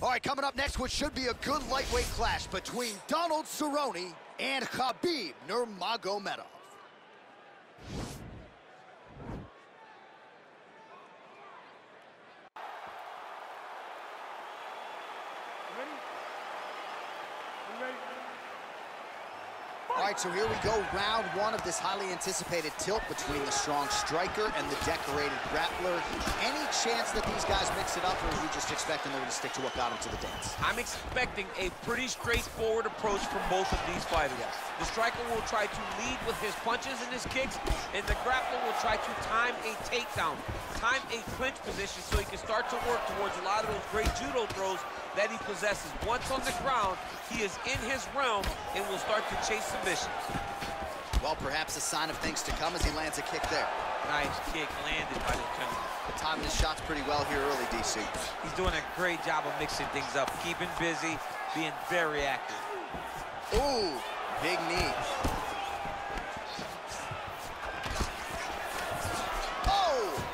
All right, coming up next, what should be a good lightweight clash between Donald Cerrone and Khabib Nurmagomedov. All right, so here we go, round one of this highly anticipated tilt between the strong striker and the decorated grappler. Any chance that these guys mix it up, or are you just expecting they're going to stick to what got them to the dance? I'm expecting a pretty straightforward approach from both of these fighters. The striker will try to lead with his punches and his kicks, and the grappler will try to time a takedown, time a clinch position so he can start to work towards a lot of those great judo throws that he possesses. Once on the ground, he is in his realm and will start to chase submissions. Well, perhaps a sign of things to come as he lands a kick there. Nice kick landed by the gentleman. Timing his shots pretty well here early, DC. He's doing a great job of mixing things up, keeping busy, being very active. Ooh, big knee. Oh!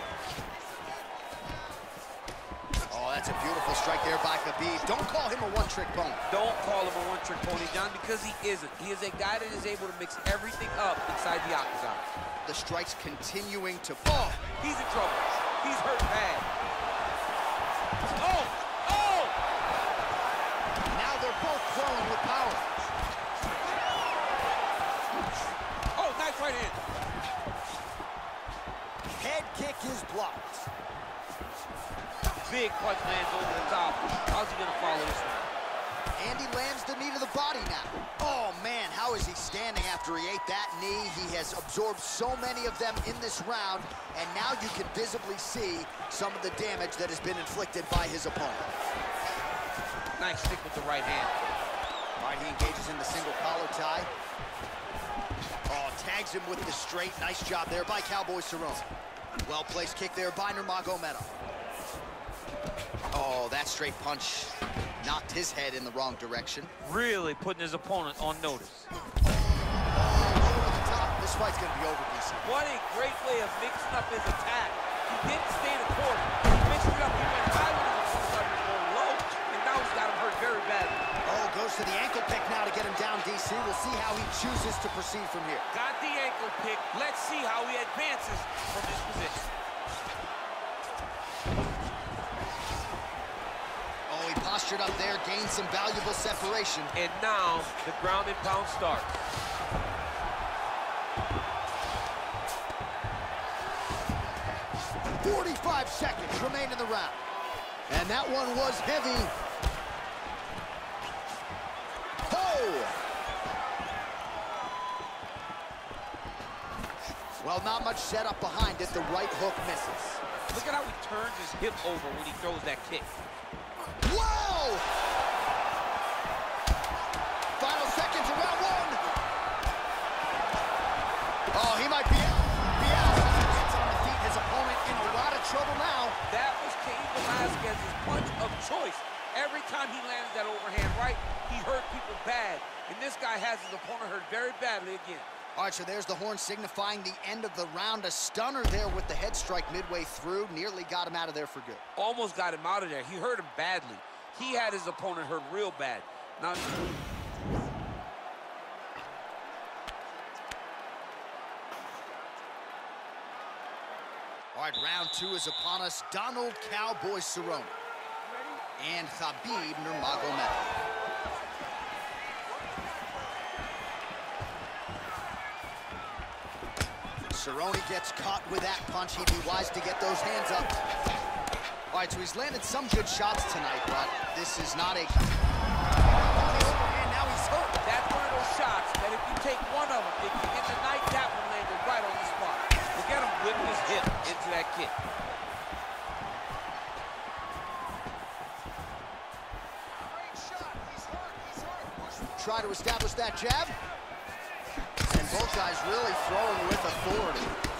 Oh, that's a beautiful strike there by Khabib. Don't call him a one-trick pony. Don't call him a one-trick pony, Jon, because he isn't. He is a guy that is able to mix everything up inside the octagon. The strikes continuing to... fall. he's in trouble. He's hurt bad. Oh, oh! Now they're both flowing with power. Oh, nice right hand. Head kick is blocked. Big punch lands over the top. How's he gonna follow this one? And he lands the knee to the body now. Oh, man, how is he standing after he ate that knee? He has absorbed so many of them in this round, and now you can visibly see some of the damage that has been inflicted by his opponent. Nice stick with the right hand. All right, he engages in the single collar tie. Oh, tags him with the straight. Nice job there by Cowboy Cerrone. Well-placed kick there by Nurmagomedov. Oh, that straight punch knocked his head in the wrong direction. Really putting his opponent on notice. Over the top. This fight's gonna be over, DC. What a great way of mixing up his attack. He didn't stay the course. He mixed it up. He went high when his opponent started low, and now he's got him hurt very badly. Oh, goes to the ankle pick now to get him down, DC. We'll see how he chooses to proceed from here. Got the ankle pick. Let's see how he advances from this position. Postured up there, gained some valuable separation. And now the ground and pound starts. Forty-five seconds remain in the round. And that one was heavy. Oh! Well, not much setup behind it. The right hook misses. Look at how he turns his hip over when he throws that kick. Whoa! Final seconds of round one. Oh, he might be out. Be out. Gets on the feet. His opponent in a lot of trouble now. That was Cain Velasquez's punch of choice. Every time he landed that overhand right, he hurt people bad. And this guy has his opponent hurt very badly again. All right, so there's the horn signifying the end of the round. A stunner there with the head strike midway through. Nearly got him out of there for good. Almost got him out of there. He hurt him badly. He had his opponent hurt real bad. Now, All right, round two is upon us. Donald Cowboy Cerrone and Khabib Nurmagomedov. Cerrone gets caught with that punch. He'd be wise to get those hands up. All right, so he's landed some good shots tonight, but this is not a... And now he's hurt. that's one of those shots that if you take one of them, if you end the night, that one landed right on the spot. Look at him whip his hip into that kick. Try to establish that jab. And both guys really throwing with authority.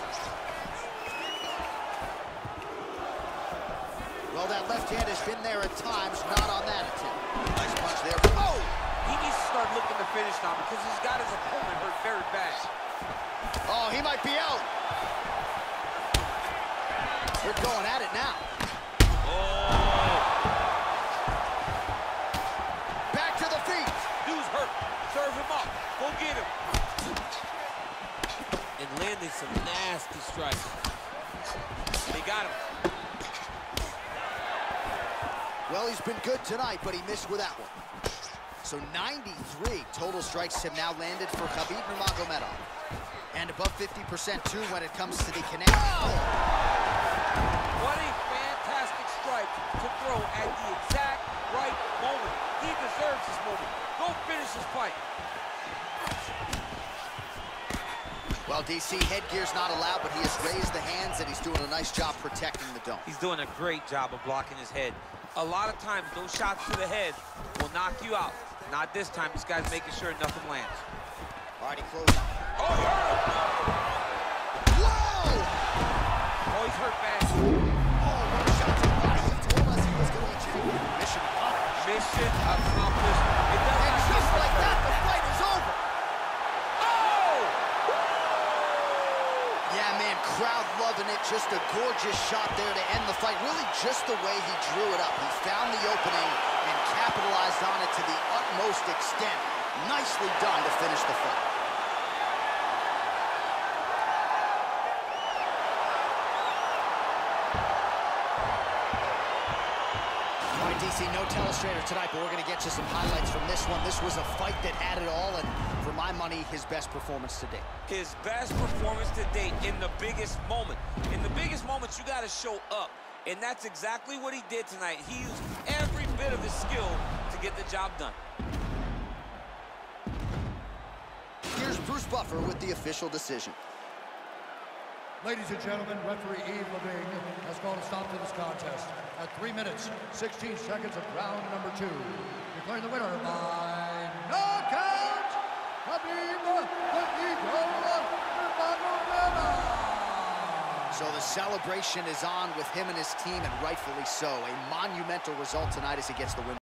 Well, that left hand has been there at times, not on that attempt. Nice punch there. Oh! He needs to start looking to finish now because he's got his opponent hurt very bad. Oh, he might be out. We're going at it now. Oh! Back to the feet. Dude's hurt. Serve him up. Go get him. And landing some nasty strikes. They got him. Well, he's been good tonight, but he missed with that one. So 93 total strikes have now landed for Khabib Nurmagomedov. And above 50% too when it comes to the connect. Oh! What a fantastic strike to throw at the exact right moment. He deserves this moment. Go finish his fight. Well, DC, headgear's not allowed, but he has raised the hands, and he's doing a nice job protecting the dome. He's doing a great job of blocking his head. A lot of times, those shots to the head will knock you out. Not this time. This guy's making sure nothing lands. All right, he closed. Oh, he Yeah, man, crowd loving it. Just a gorgeous shot there to end the fight. Really just the way he drew it up. He found the opening and capitalized on it to the utmost extent. Nicely done to finish the fight. DC, no telestrator tonight, but we're going to get you some highlights from this one. This was a fight that had it all, and for my money, his best performance to date. His best performance to date in the biggest moment. In the biggest moments, you got to show up. And that's exactly what he did tonight. He used every bit of his skill to get the job done. Here's Bruce Buffer with the official decision. Ladies and gentlemen, referee Eve Levine has called a stop to this contest at 3 minutes, 16 seconds of round number two. Declaring the winner by knockout, Khabib the Eagle Nurmagomedov. So the celebration is on with him and his team, and rightfully so. A monumental result tonight as he gets the win.